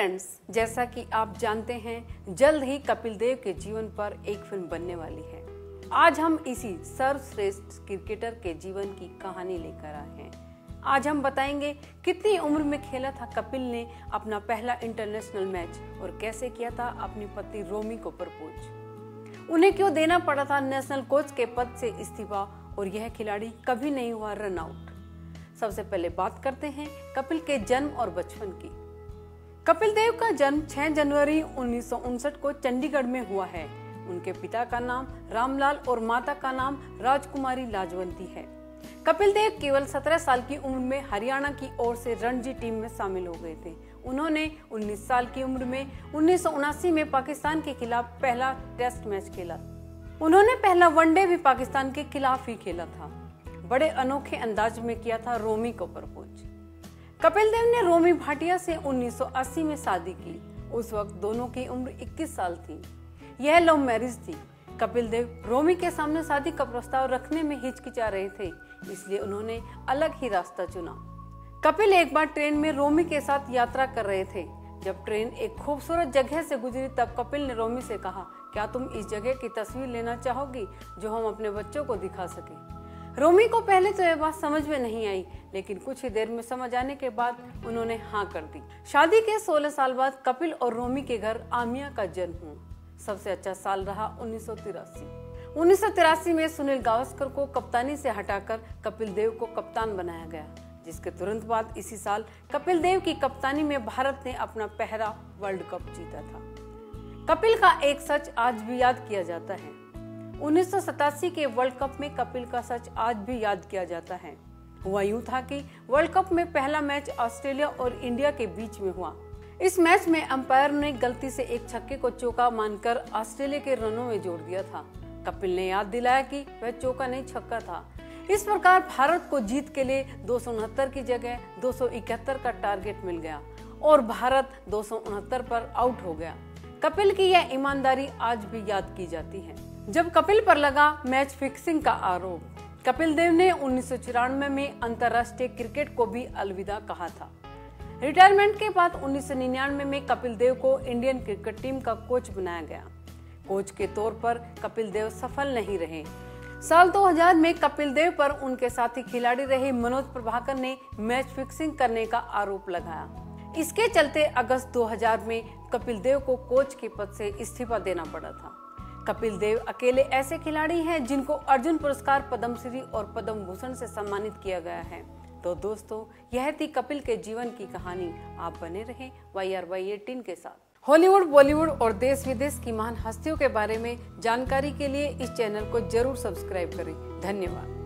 Friends जैसा कि आप जानते हैं, जल्द ही कपिल देव के जीवन पर एक फ़िल्म बनने वाली है। आज हम इसी सर्वश्रेष्ठ क्रिकेटर के जीवन की कहानी लेकर आए हैं। आज हम बताएँगे कितनी उम्र में खेला था कपिल ने अपना पहला इंटरनेशनल मैच और कैसे किया था अपनी पत्नी रोमी को प्रपोज। उन्हें क्यों देना पड़ा था नेशनल कोच के पद से इस्तीफा और यह खिलाड़ी कभी नहीं हुआ रन आउट सबसे पहले बात करते हैं कपिल के जन्म और बचपन की। कपिल देव का जन्म 6 जनवरी उन्नीस सौ उनसठ को चंडीगढ़ में हुआ है। उनके पिता का नाम रामलाल और माता का नाम राजकुमारी लाजवंती है। कपिल देव केवल 17 साल की उम्र में हरियाणा की ओर से रणजी टीम में शामिल हो गए थे। उन्होंने 19 साल की उम्र में उन्नीस सौ उनासी में पाकिस्तान के खिलाफ पहला टेस्ट मैच खेला। उन्होंने पहला वनडे भी पाकिस्तान के खिलाफ ही खेला था। बड़े अनोखे अंदाज में किया था रोमी को प्रपोज कपिल देव ने रोमी भाटिया से 1980 में शादी की। उस वक्त दोनों की उम्र 21 साल थी। यह लव मैरिज थी। कपिल देव रोमी के सामने शादी का प्रस्ताव रखने में हिचकिचा रहे थे, इसलिए उन्होंने अलग ही रास्ता चुना। कपिल एक बार ट्रेन में रोमी के साथ यात्रा कर रहे थे। जब ट्रेन एक खूबसूरत जगह से गुजरी तब कपिल ने रोमी से कहा, क्या तुम इस जगह की तस्वीर लेना चाहोगी जो हम अपने बच्चों को दिखा सके? रोमी को पहले तो यह बात समझ में नहीं आई, लेकिन कुछ ही देर में समझ आने के बाद उन्होंने हाँ कर दी। शादी के 16 साल बाद कपिल और रोमी के घर आमिया का जन्म हुआ। सबसे अच्छा साल रहा उन्नीस उन्नीस में सुनील गावस्कर को कप्तानी से हटाकर कपिल देव को कप्तान बनाया गया, जिसके तुरंत बाद इसी साल कपिल देव की कप्तानी में भारत ने अपना पहला वर्ल्ड कप जीता था। कपिल का एक सच आज भी याद किया जाता है। उन्नीस सौ सतासी के वर्ल्ड कप में कपिल का सच आज भी याद किया जाता है। हुआ यूँ था कि वर्ल्ड कप में पहला मैच ऑस्ट्रेलिया और इंडिया के बीच में हुआ। इस मैच में अंपायर ने गलती से एक छक्के को चौका मानकर ऑस्ट्रेलिया के रनों में जोड़ दिया था। कपिल ने याद दिलाया कि वह चौका नहीं, छक्का था। इस प्रकार भारत को जीत के लिए दो सौ उनहत्तर की जगह दो सौ इकहत्तर का टारगेट मिल गया और भारत दो पर आउट हो गया। कपिल की यह ईमानदारी आज भी याद की जाती है। जब कपिल पर लगा मैच फिक्सिंग का आरोप, कपिल देव ने उन्नीस में अंतर्राष्ट्रीय क्रिकेट को भी अलविदा कहा था। रिटायरमेंट के बाद उन्नीस निन्यानवे में कपिल देव को इंडियन क्रिकेट टीम का कोच बनाया गया। कोच के तौर पर कपिल देव सफल नहीं रहे। साल 2000 में कपिल देव पर उनके साथी खिलाड़ी रहे मनोज प्रभाकर ने मैच फिक्सिंग करने का आरोप लगाया। इसके चलते अगस्त 2000 में कपिल देव को कोच के पद से इस्तीफा देना पड़ा था। कपिल देव अकेले ऐसे खिलाड़ी हैं जिनको अर्जुन पुरस्कार पद्म श्री और पद्म भूषण से सम्मानित किया गया है। तो दोस्तों, यह थी कपिल के जीवन की कहानी। आप बने रहे वाई आर वाई एटीन के साथ। हॉलीवुड, बॉलीवुड और देश विदेश की महान हस्तियों के बारे में जानकारी के लिए इस चैनल को ज़रूर सब्सक्राइब करें। धन्यवाद।